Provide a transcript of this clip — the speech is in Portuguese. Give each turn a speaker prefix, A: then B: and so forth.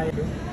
A: praia.